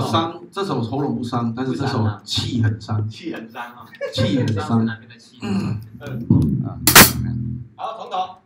首伤，这首喉咙不伤，但是这首气很伤，气很伤啊，气很伤。哪边的气？嗯，啊，好，从头。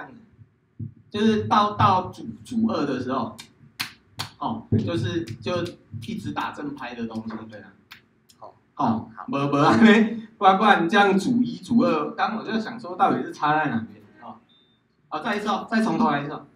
样子，就是到到主主二的时候，哦，就是就一直打正拍的东西，对啊。好，哦，没没安尼，不然不然这样主一主二，刚我就想说到底是差在哪边哦。好，再一次哦，再从头来一次哦。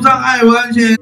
障碍，完全。